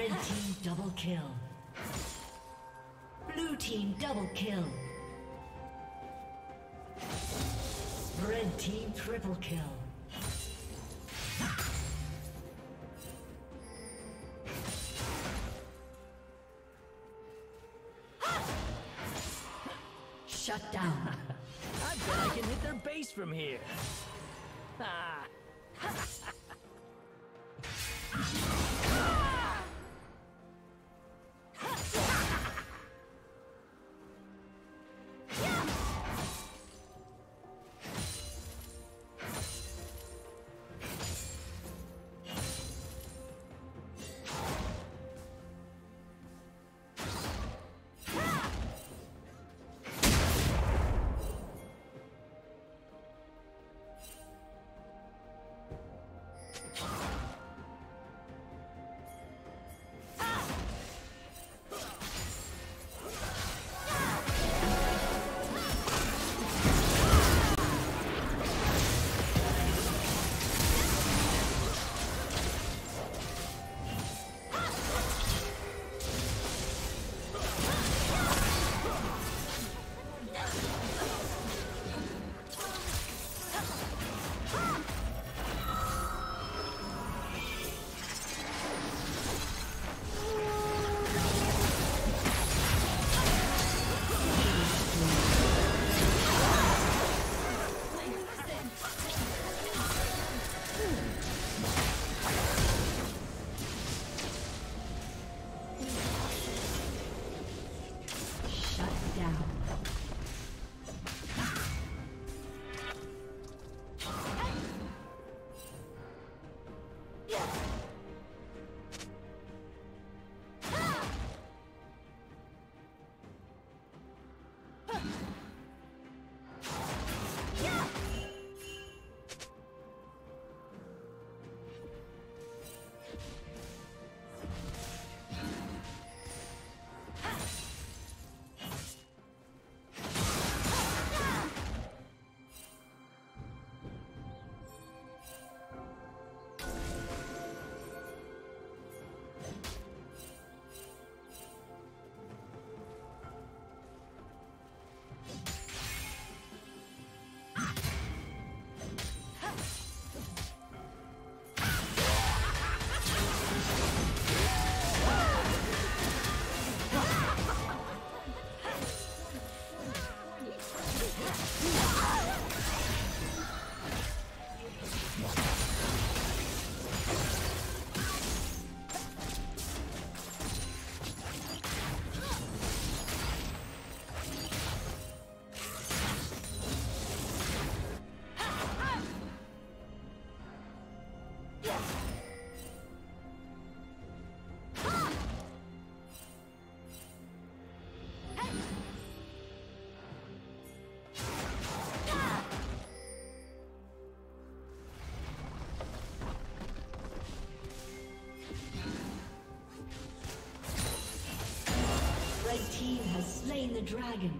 Red team double kill. Blue team double kill. Red team triple kill. Shut down. I bet I can hit their base from here. Ah. Slain the dragon.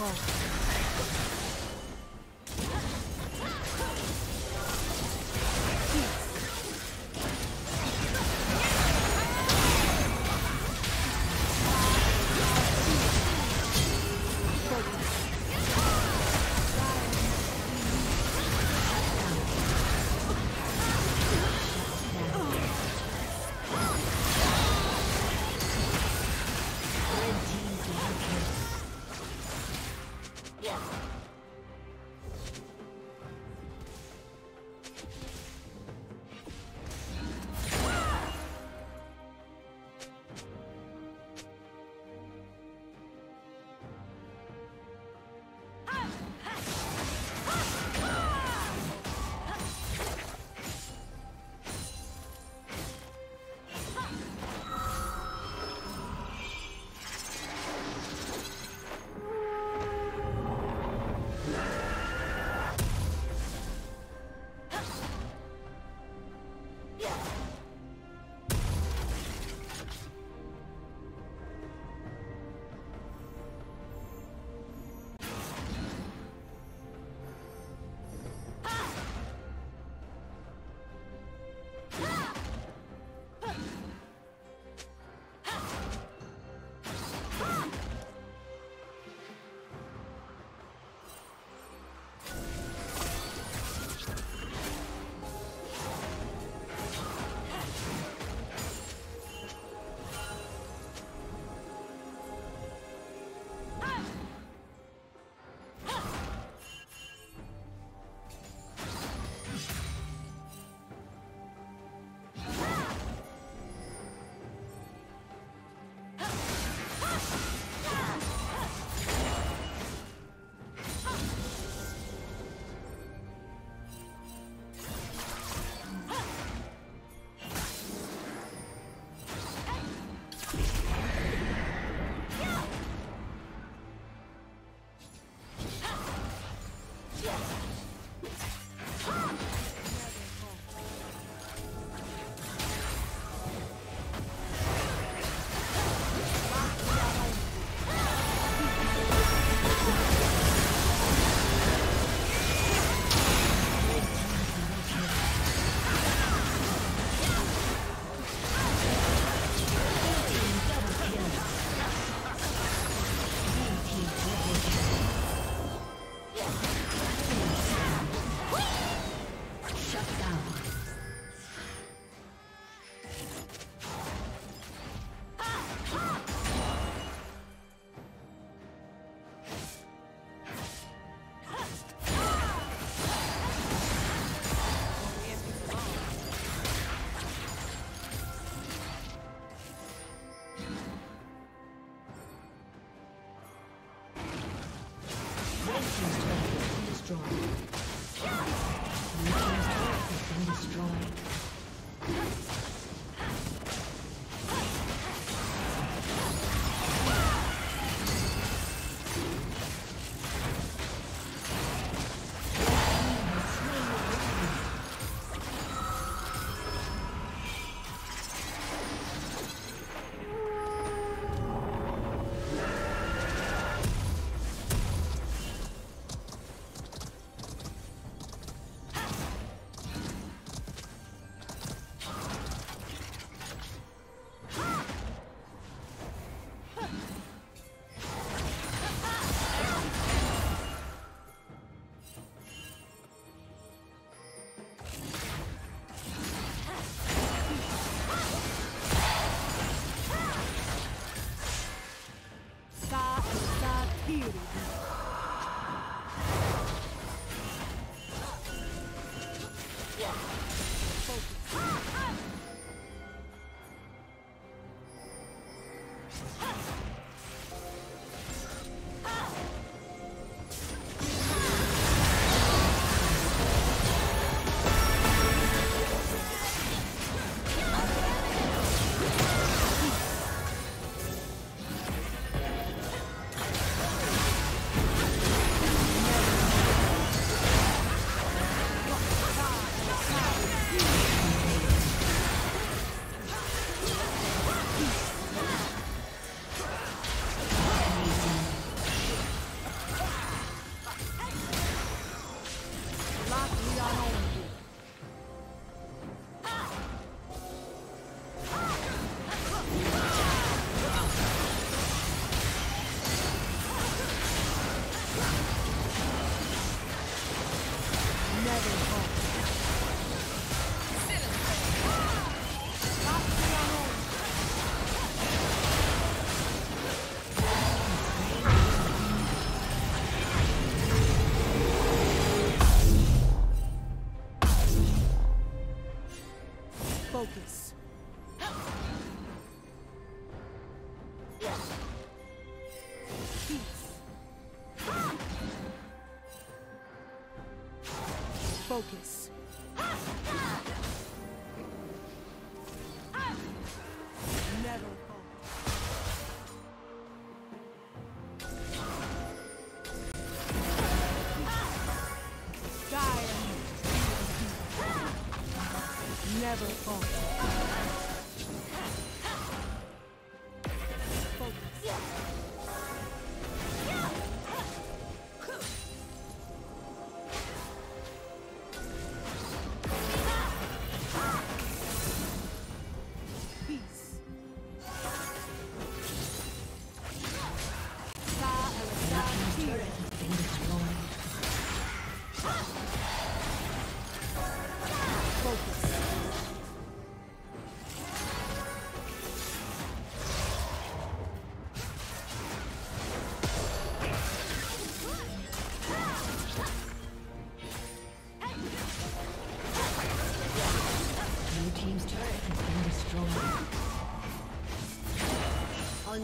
Oh.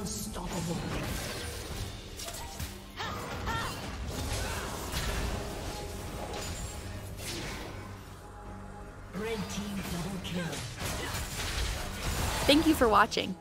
Unstoppable. Red team double kill. Thank you for watching.